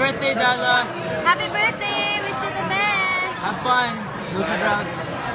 birthday, Dala. Happy birthday! Wish you the best! Have fun. Lucky Drugs.